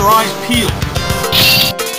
your eyes peeled.